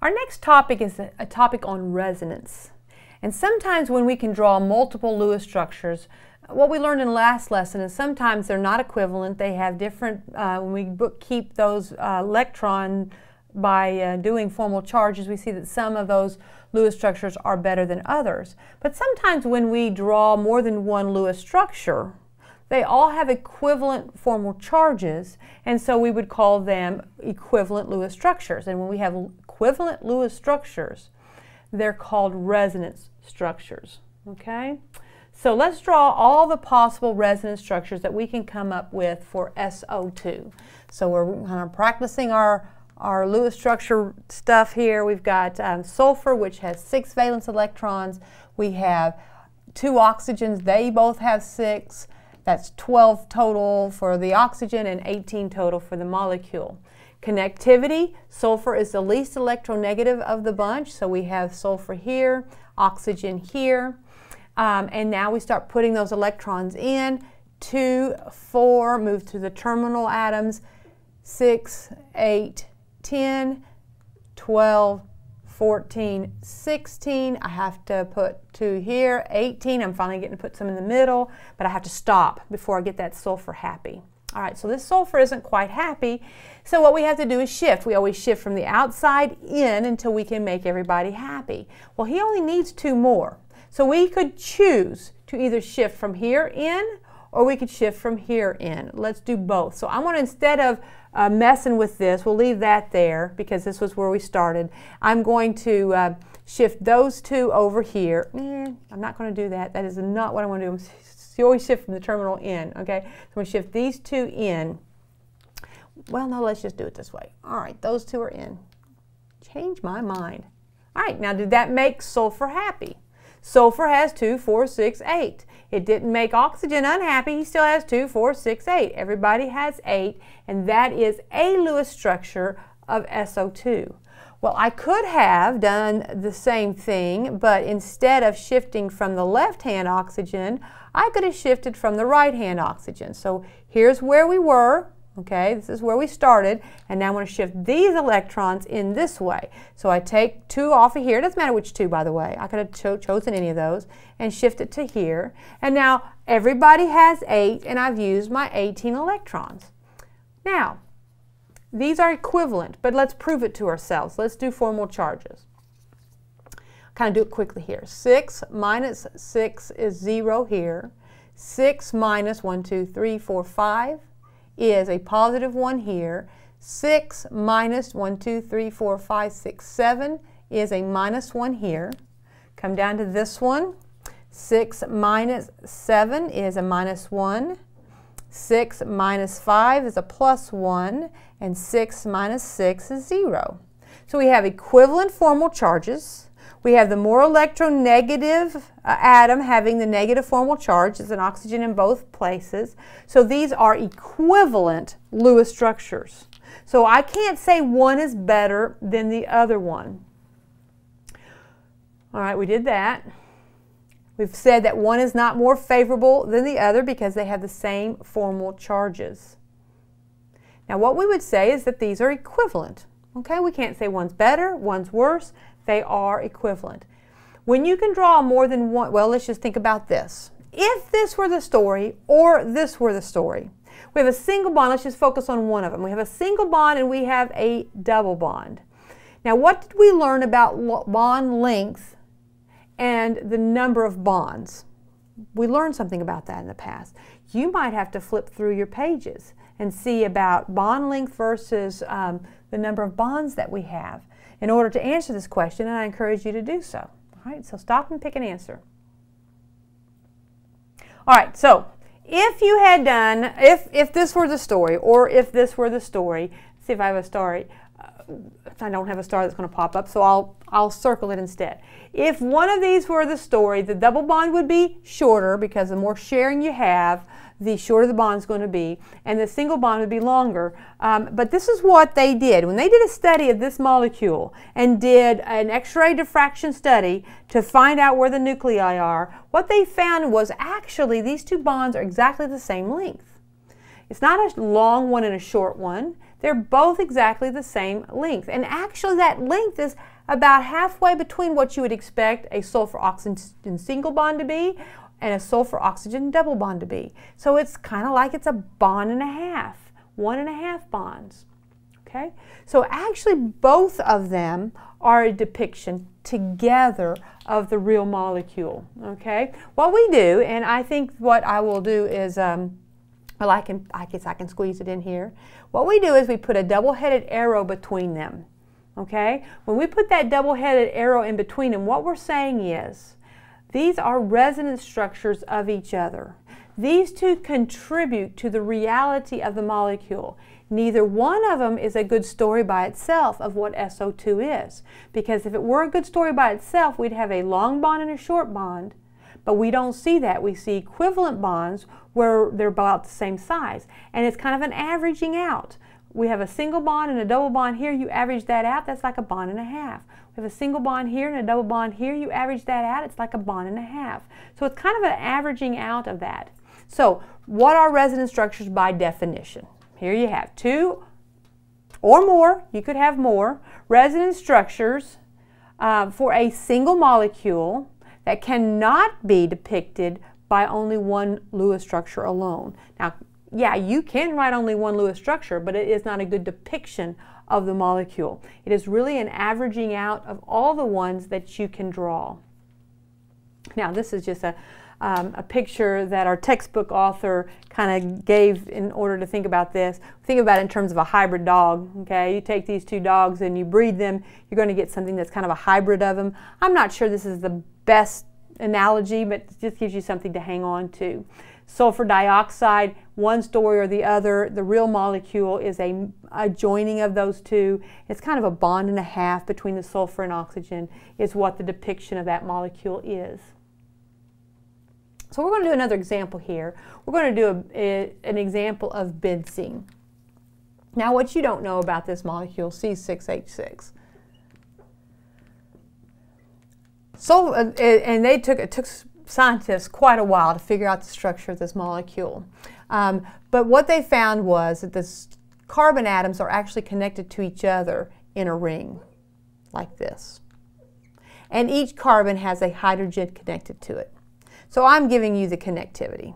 Our next topic is a topic on resonance. And sometimes when we can draw multiple Lewis structures, what we learned in last lesson is sometimes they're not equivalent. They have different, uh, when we keep those uh, electron by uh, doing formal charges, we see that some of those Lewis structures are better than others. But sometimes when we draw more than one Lewis structure, they all have equivalent formal charges, and so we would call them equivalent Lewis structures. And when we have equivalent Lewis structures, they're called resonance structures. Okay? So let's draw all the possible resonance structures that we can come up with for SO2. So we're kind of practicing our, our Lewis structure stuff here. We've got um, sulfur, which has six valence electrons. We have two oxygens, they both have six. That's 12 total for the oxygen and 18 total for the molecule. Connectivity, sulfur is the least electronegative of the bunch, so we have sulfur here, oxygen here, um, and now we start putting those electrons in. Two, four, move to the terminal atoms, six, eight, 10, 12, 14, 16. I have to put two here, 18. I'm finally getting to put some in the middle, but I have to stop before I get that sulfur happy. All right, so this sulfur isn't quite happy. So what we have to do is shift. We always shift from the outside in until we can make everybody happy. Well, he only needs two more. So we could choose to either shift from here in or we could shift from here in. Let's do both. So I want to, instead of uh, messing with this. We'll leave that there because this was where we started. I'm going to uh, shift those two over here. Eh, I'm not going to do that. That is not what I want to do. You always shift from the terminal in, okay? So I'm going to shift these two in. Well, no, let's just do it this way. All right, those two are in. Change my mind. All right, now did that make sulfur happy? Sulfur has two, four, six, eight. It didn't make oxygen unhappy. He still has two, four, six, eight. Everybody has eight, and that is a Lewis structure of SO2. Well, I could have done the same thing, but instead of shifting from the left-hand oxygen, I could have shifted from the right-hand oxygen. So here's where we were. Okay, this is where we started, and now I'm going to shift these electrons in this way. So I take two off of here, it doesn't matter which two by the way, I could have cho chosen any of those, and shift it to here. And now everybody has eight, and I've used my 18 electrons. Now, these are equivalent, but let's prove it to ourselves. Let's do formal charges. Kind of do it quickly here. 6 minus 6 is 0 here. 6 minus 1, 2, 3, 4, 5 is a positive 1 here. 6 minus 1, 2, 3, 4, 5, 6, 7 is a minus 1 here. Come down to this one. 6 minus 7 is a minus 1. 6 minus 5 is a plus 1. And 6 minus 6 is 0. So we have equivalent formal charges. We have the more electronegative uh, atom having the negative formal charge. It's an oxygen in both places. So these are equivalent Lewis structures. So I can't say one is better than the other one. All right, we did that. We've said that one is not more favorable than the other because they have the same formal charges. Now what we would say is that these are equivalent. Okay, we can't say one's better, one's worse. They are equivalent. When you can draw more than one, well, let's just think about this. If this were the story or this were the story, we have a single bond. Let's just focus on one of them. We have a single bond and we have a double bond. Now, what did we learn about bond length and the number of bonds? We learned something about that in the past. You might have to flip through your pages and see about bond length versus um, the number of bonds that we have in order to answer this question, and I encourage you to do so. All right, so stop and pick an answer. All right, so if you had done, if, if this were the story, or if this were the story, see if I have a story. I don't have a star that's going to pop up, so I'll, I'll circle it instead. If one of these were the story, the double bond would be shorter because the more sharing you have, the shorter the bond is going to be, and the single bond would be longer. Um, but this is what they did. When they did a study of this molecule and did an X-ray diffraction study to find out where the nuclei are, what they found was actually these two bonds are exactly the same length. It's not a long one and a short one. They're both exactly the same length. And actually that length is about halfway between what you would expect a sulfur oxygen single bond to be and a sulfur oxygen double bond to be. So it's kind of like it's a bond and a half, one and a half bonds. Okay? So actually both of them are a depiction together of the real molecule. Okay? What we do, and I think what I will do is, um, well, I can, I guess I can squeeze it in here. What we do is we put a double-headed arrow between them. Okay? When we put that double-headed arrow in between them, what we're saying is, these are resonance structures of each other. These two contribute to the reality of the molecule. Neither one of them is a good story by itself of what SO2 is. Because if it were a good story by itself, we'd have a long bond and a short bond. But we don't see that. We see equivalent bonds where they're about the same size. And it's kind of an averaging out. We have a single bond and a double bond here. You average that out, that's like a bond and a half. We have a single bond here and a double bond here. You average that out, it's like a bond and a half. So it's kind of an averaging out of that. So what are resonance structures by definition? Here you have two or more, you could have more, resonance structures uh, for a single molecule that cannot be depicted by only one Lewis structure alone. Now, yeah, you can write only one Lewis structure, but it is not a good depiction of the molecule. It is really an averaging out of all the ones that you can draw. Now, this is just a, um, a picture that our textbook author kind of gave in order to think about this. Think about it in terms of a hybrid dog. Okay, you take these two dogs and you breed them, you're going to get something that's kind of a hybrid of them. I'm not sure this is the best analogy, but it just gives you something to hang on to sulfur dioxide, one story or the other. The real molecule is a, a, joining of those two. It's kind of a bond and a half between the sulfur and oxygen is what the depiction of that molecule is. So we're going to do another example here. We're going to do a, a, an example of benzene. Now what you don't know about this molecule, C6H6. So, uh, and they took, it took scientists quite a while to figure out the structure of this molecule. Um, but what they found was that the carbon atoms are actually connected to each other in a ring, like this. And each carbon has a hydrogen connected to it. So I'm giving you the connectivity.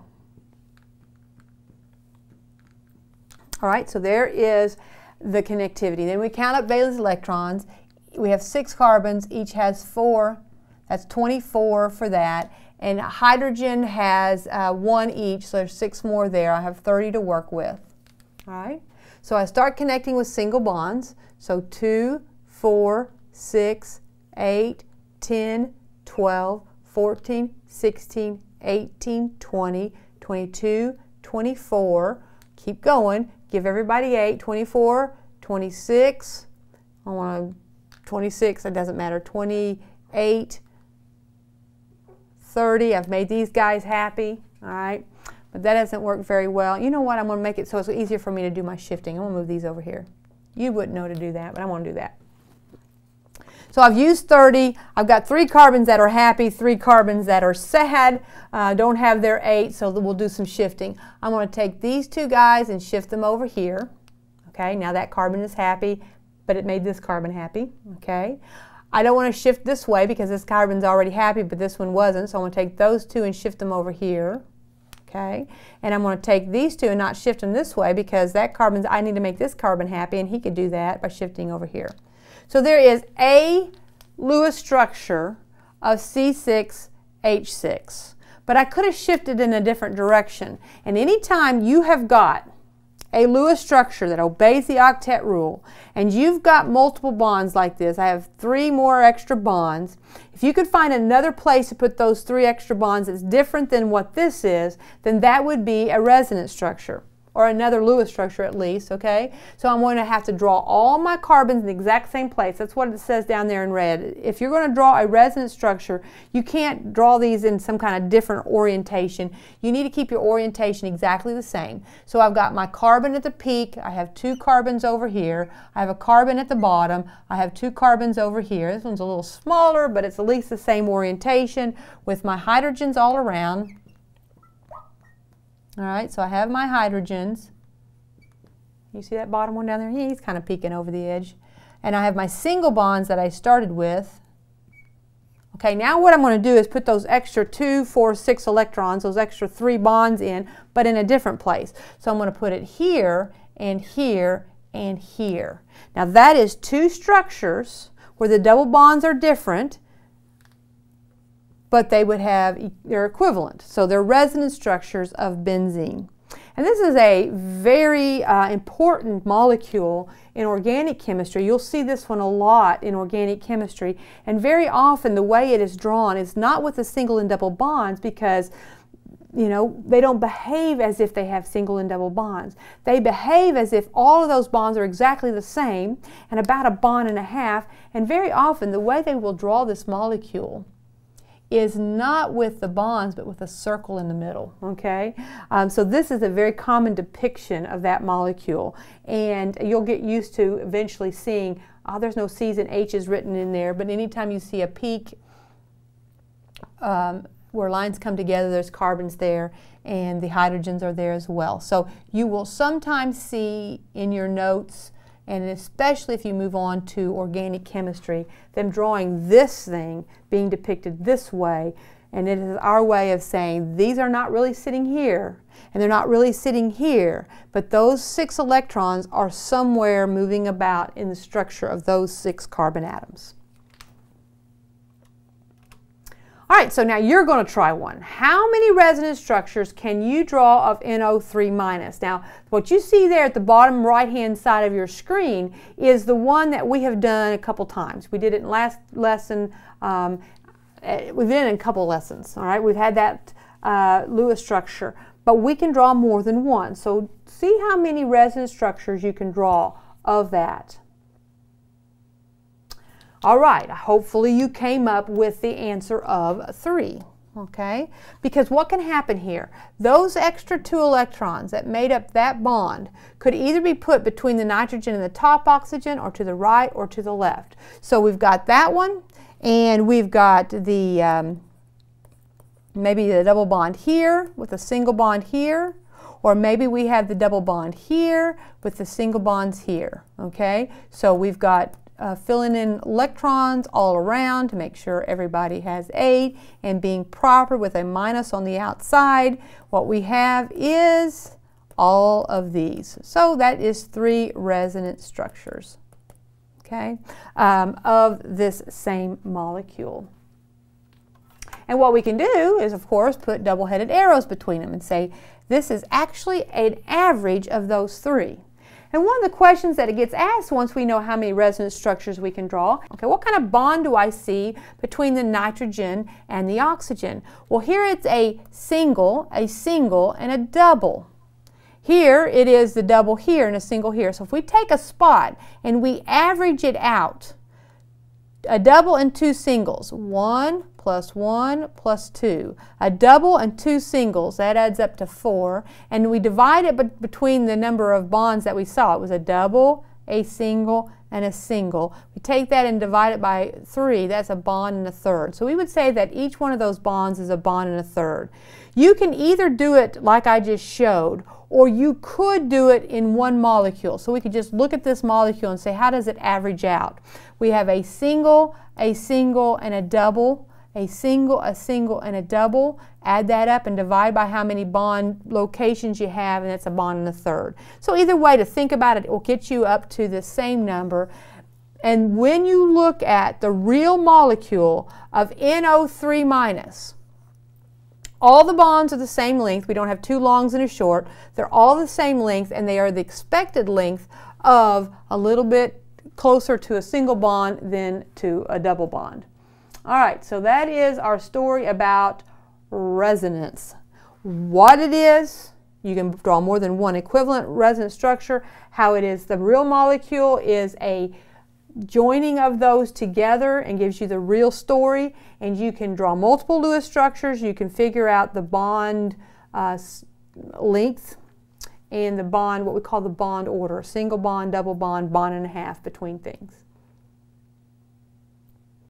All right, so there is the connectivity. Then we count up valence electrons. We have six carbons, each has four. That's 24 for that. And hydrogen has uh, one each, so there's six more there. I have 30 to work with. All right. So I start connecting with single bonds. So 2, 4, 6, 8, 10, 12, 14, 16, 18, 20, 22, 24. Keep going. Give everybody 8, 24, 26. I want 26, it doesn't matter. 28, 30. I've made these guys happy, all right? But that doesn't work very well. You know what? I'm going to make it so it's easier for me to do my shifting. I'm going to move these over here. You wouldn't know to do that, but I want to do that. So I've used 30. I've got three carbons that are happy, three carbons that are sad, uh, don't have their eight, so we'll do some shifting. I'm going to take these two guys and shift them over here. Okay, now that carbon is happy, but it made this carbon happy. Okay. I don't want to shift this way because this carbon's already happy, but this one wasn't. So I'm going to take those two and shift them over here. Okay, and I'm going to take these two and not shift them this way because that carbon's, I need to make this carbon happy, and he could do that by shifting over here. So there is a Lewis structure of C6H6, but I could have shifted in a different direction. And anytime you have got a Lewis structure that obeys the octet rule, and you've got multiple bonds like this, I have three more extra bonds. If you could find another place to put those three extra bonds that's different than what this is, then that would be a resonance structure or another Lewis structure at least, okay? So I'm going to have to draw all my carbons in the exact same place. That's what it says down there in red. If you're going to draw a resonance structure, you can't draw these in some kind of different orientation. You need to keep your orientation exactly the same. So I've got my carbon at the peak. I have two carbons over here. I have a carbon at the bottom. I have two carbons over here. This one's a little smaller, but it's at least the same orientation with my hydrogens all around. All right, so I have my hydrogens. You see that bottom one down there? He's kind of peeking over the edge. And I have my single bonds that I started with. Okay, now what I'm going to do is put those extra two, four, six electrons, those extra three bonds in, but in a different place. So I'm going to put it here and here and here. Now that is two structures where the double bonds are different, but they would have, they're equivalent. So they're resonance structures of benzene. And this is a very uh, important molecule in organic chemistry. You'll see this one a lot in organic chemistry. And very often the way it is drawn is not with the single and double bonds because you know, they don't behave as if they have single and double bonds. They behave as if all of those bonds are exactly the same and about a bond and a half. And very often the way they will draw this molecule is not with the bonds but with a circle in the middle okay? Um, so this is a very common depiction of that molecule. And you'll get used to eventually seeing oh there's no C's and H's written in there. But anytime you see a peak um, where lines come together there's carbons there and the hydrogens are there as well. So you will sometimes see in your notes and especially if you move on to organic chemistry, them drawing this thing being depicted this way, and it is our way of saying these are not really sitting here, and they're not really sitting here, but those six electrons are somewhere moving about in the structure of those six carbon atoms. All right, so now you're going to try one. How many resonance structures can you draw of NO3 minus? Now, what you see there at the bottom right-hand side of your screen is the one that we have done a couple times. We did it in last lesson. Um, eh, we've done it in a couple lessons, all right? We've had that uh, Lewis structure, but we can draw more than one. So see how many resonance structures you can draw of that. All right, hopefully you came up with the answer of 3, okay? Because what can happen here? Those extra two electrons that made up that bond could either be put between the nitrogen and the top oxygen or to the right or to the left. So we've got that one and we've got the um, maybe the double bond here with a single bond here or maybe we have the double bond here with the single bonds here okay so we've got uh, filling in electrons all around to make sure everybody has eight and being proper with a minus on the outside. What we have is all of these. So that is three resonance structures, okay, um, of this same molecule. And what we can do is, of course, put double-headed arrows between them and say, this is actually an average of those three. And one of the questions that it gets asked once we know how many resonance structures we can draw, okay, what kind of bond do I see between the nitrogen and the oxygen? Well, here it's a single, a single, and a double. Here it is the double here and a single here. So if we take a spot and we average it out, a double and two singles, one plus one plus two. A double and two singles, that adds up to four. And we divide it between the number of bonds that we saw. It was a double, a single, and a single. We take that and divide it by three, that's a bond and a third. So we would say that each one of those bonds is a bond and a third. You can either do it like I just showed, or you could do it in one molecule. So we could just look at this molecule and say, how does it average out? We have a single, a single, and a double, a single, a single, and a double. Add that up and divide by how many bond locations you have, and that's a bond and a third. So either way, to think about it, it will get you up to the same number. And when you look at the real molecule of NO3 minus, all the bonds are the same length. We don't have two longs and a short. They're all the same length and they are the expected length of a little bit closer to a single bond than to a double bond. All right, so that is our story about resonance. What it is, you can draw more than one equivalent resonance structure. How it is the real molecule is a joining of those together and gives you the real story. And you can draw multiple Lewis structures. You can figure out the bond uh, length and the bond, what we call the bond order, single bond, double bond, bond and a half between things.